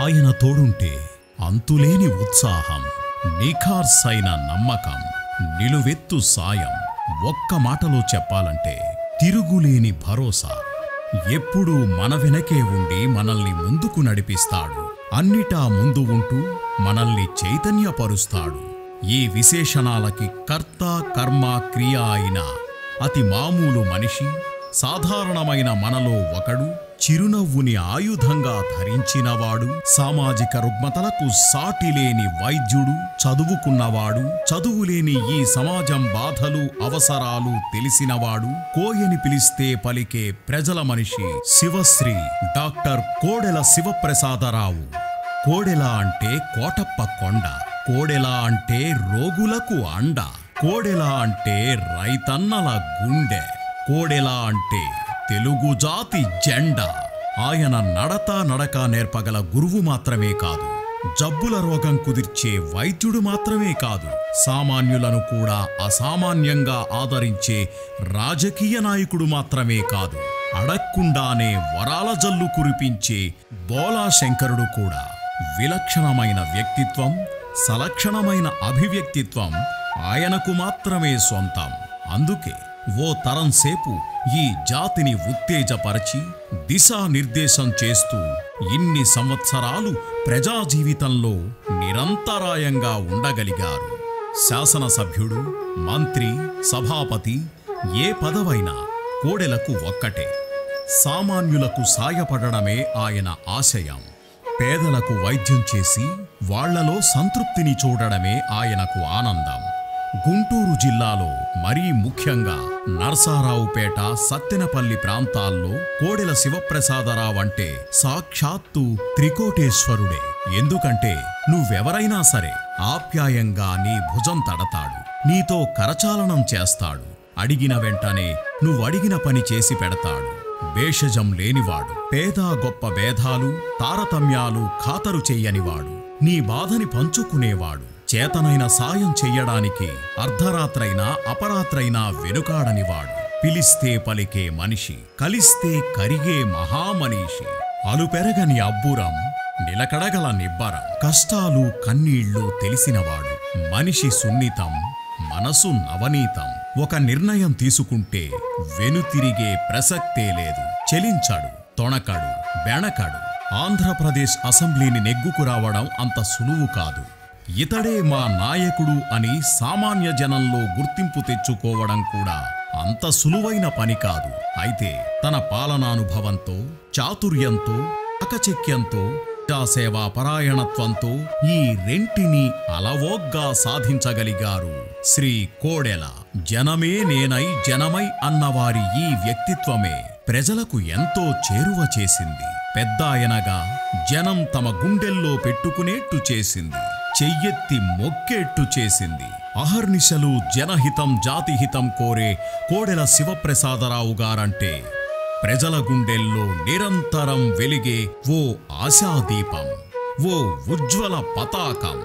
ఆయన తోడుంటే అంతులేని ఉత్సాహం నిఖార్సైన నమ్మకం నిలువెత్తు సాయం. ఒక్క మాటలో చెప్పాలంటే తిరుగులేని భరోసా. ఎప్పుడూ మన వెనకే ఉండి మనల్ని ముందుకు నడిపిస్తాడు. అన్నిటా ముందు ఉంటూ మనల్ని చైతన్యపరుస్తాడు. ఈ విశేషణాలకి కర్త కర్మ క్రియ అయిన అతి మామూలు మనిషి సాధారణమైన మనలో ఒకడు చిరునవ్వుని ఆయుధంగా ధరించినవాడు సామాజిక రుగ్మతలకు సాటిలేని వైద్యుడు చదువుకున్నవాడు చదువులేని ఈ సమాజం బాధలు అవసరాలు తెలిసినవాడు కోయని పిలిస్తే పలికే ప్రజల మనిషి శివశ్రీ డాక్టర్ కోడెల శివప్రసాదరావు. కోడెల అంటే కోటప్ప కొండ కోడెల అంటే రోగులకు అండ కోడెల అంటే రైతన్నల గుండె కోడెల అంటే తెలుగు జాతి జెండా. ఆయన నడత నడక నేర్పగల గురువు మాత్రమే కాదు జబ్బుల రోగం కుదిర్చే వైద్యుడు మాత్రమే కాదు సామాన్యులను కూడా అసామాన్యంగా ఆదరించే రాజకీయ నాయకుడు మాత్రమే కాదు అడక్కుండానే వరాల జల్లు కురిపించే బోలా శంకరుడు కూడా. విలక్షణమైన వ్యక్తిత్వం సలక్షణమైన అభివ్యక్తిత్వం ఆయనకు మాత్రమే సొంతం. అందుకే ఓ తరం సేపు ఈ జాతిని ఉత్తేజపరచి దిశానిర్దేశం చేస్తూ ఇన్ని సంవత్సరాలు ప్రజాజీవితంలో నిరంతరాయంగా ఉండగలిగారు. శాసనసభ్యుడు మంత్రి సభాపతి ఏ పదవైనా కోడెలకు ఒక్కటే. సామాన్యులకు సాయపడడమే ఆయన ఆశయం. పేదలకు వైద్యం చేసి వాళ్ళలో సంతృప్తిని చూడడమే ఆయనకు ఆనందం. గుంటూరు జిల్లాలో మరీ ముఖ్యంగా నర్సారావుపేట సత్తెనపల్లి ప్రాంతాల్లో కోడెల శివప్రసాదరావు అంటే సాక్షాత్తు త్రికోటేశ్వరుడే. ఎందుకంటే నువ్వెవరైనా సరే ఆప్యాయంగా నీ భుజం తడతాడు నీతో కరచాలనం చేస్తాడు. అడిగిన వెంటనే నువ్వడిగిన పని చేసి పెడతాడు. భేషజం లేనివాడు పేద గొప్ప భేదాలు తారతమ్యాలు ఖాతరు చెయ్యనివాడు నీ బాధని పంచుకునేవాడు. చేతనైన సాయం చెయ్యడానికి అర్ధరాత్రైనా అపరాత్రైనా వెనుకాడనివాడు పిలిస్తే పలికే మనిషి కలిస్తే కరిగే మహామనీషి. అలుపెరగని అబ్బురం నిలకడగల నిబ్బరం. కష్టాలు కన్నీళ్ళు తెలిసినవాడు. మనిషి సున్నితం మనసు నవనీతం. ఒక నిర్ణయం తీసుకుంటే వెనుతిరిగే ప్రసక్తే లేదు. చెలించడు తొణకడు బెణకడు. ఆంధ్రప్రదేశ్ అసెంబ్లీని నెగ్గుకు రావడం అంత సులువు కాదు. ఇతడే మా నాయకుడు అని సామాన్య జనంలో గుర్తింపు తెచ్చుకోవడం కూడా అంత సులువైన పని కాదు. అయితే తన పాలనానుభవంతో చాతుర్యంతో అకచక్యంతో సేవా పరాయణత్వంతో ఈ రెంటిని అలవోగ్గా సాధించగలిగారు శ్రీ కోడెల. జనమే నేనై జనమై అన్నవారి ఈ వ్యక్తిత్వమే ప్రజలకు ఎంతో చేరువ చేసింది. పెద్దాయనగా జనం తమ గుండెల్లో పెట్టుకునేట్టు చేసింది. చెయ్యెత్తి మొక్కేట్టు చేసింది. అహర్నిశలు జనహితం జాతిహితం కోరే కోడెల శివప్రసాదరావు గారంటే ప్రజల గుండెల్లో నిరంతరం వెలిగే ఓ ఆశాదీపం ఓ ఉజ్వల పతాకం.